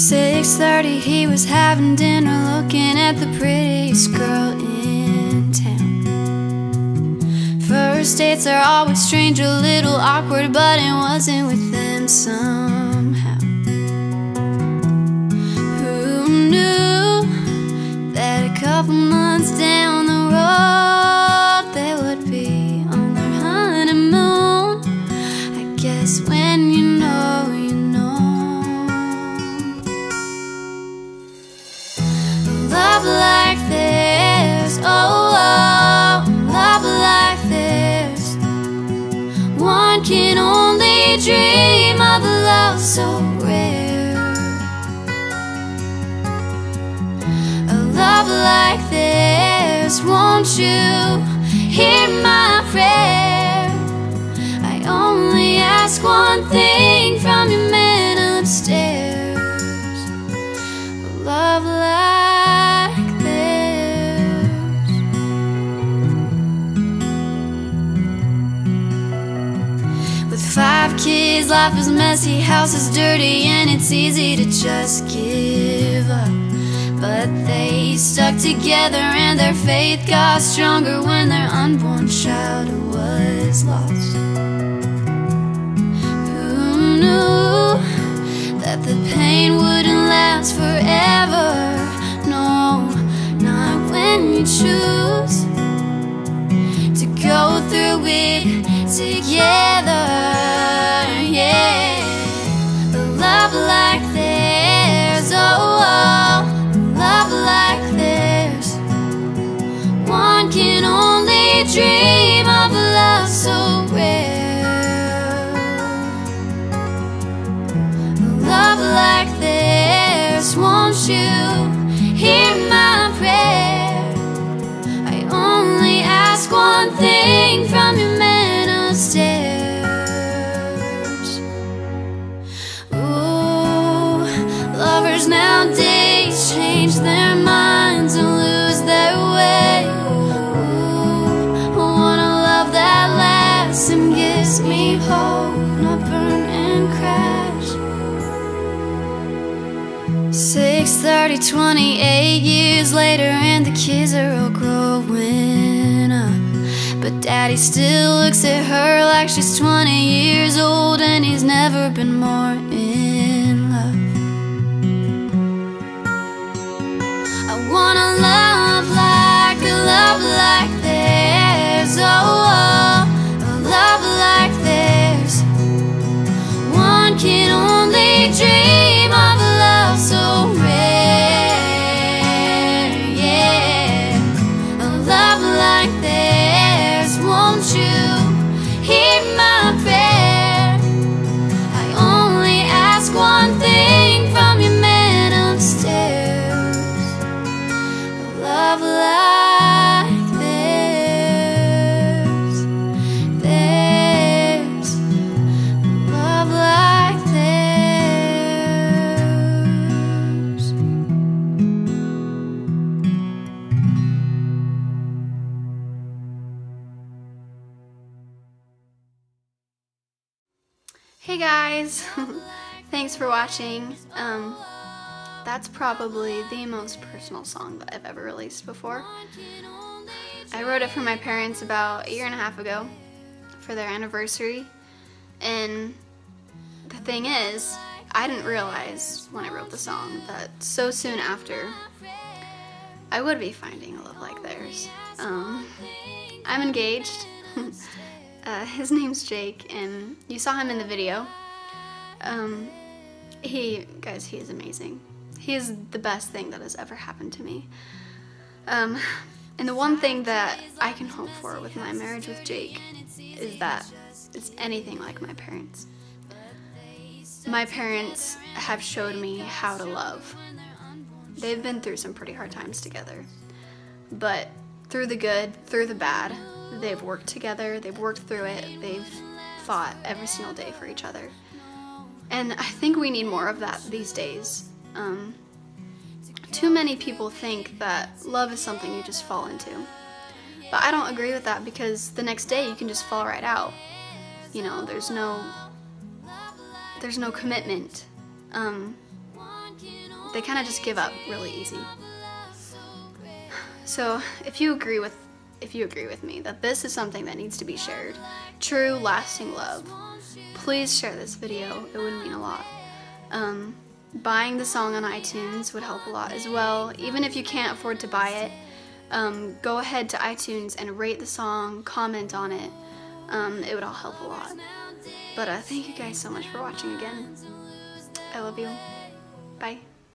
6.30 he was having dinner looking at the prettiest girl in town. First dates are always strange, a little awkward But it wasn't with them somehow won't you hear my prayer? I only ask one thing from your man upstairs. A love like this. With five kids, life is messy, house is dirty, and it's easy to just give up. But they stuck together and their faith got stronger when their unborn child was lost. Who knew that the pain wouldn't last forever? No, not when you choose to go through it together. You 6:30, 28 years later, and the kids are all growing up. But daddy still looks at her like she's 20 years old, and he's never been more in Hey guys, thanks for watching. Um, that's probably the most personal song that I've ever released before. I wrote it for my parents about a year and a half ago for their anniversary. And the thing is, I didn't realize when I wrote the song that so soon after I would be finding a love like theirs. Um, I'm engaged. uh, his name's Jake, and you saw him in the video. Um, he, guys, he is amazing. He is the best thing that has ever happened to me. Um, and the one thing that I can hope for with my marriage with Jake is that it's anything like my parents. My parents have showed me how to love. They've been through some pretty hard times together. But through the good, through the bad, they've worked together, they've worked through it, they've fought every single day for each other. And I think we need more of that these days. Um, too many people think that love is something you just fall into. But I don't agree with that because the next day you can just fall right out. You know, there's no there's no commitment. Um, they kind of just give up really easy. So if you agree with if you agree with me that this is something that needs to be shared, true lasting love, please share this video. It would mean a lot. Um, buying the song on iTunes would help a lot as well. Even if you can't afford to buy it, um, go ahead to iTunes and rate the song, comment on it. Um, it would all help a lot. But uh, thank you guys so much for watching again. I love you. Bye.